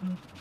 嗯。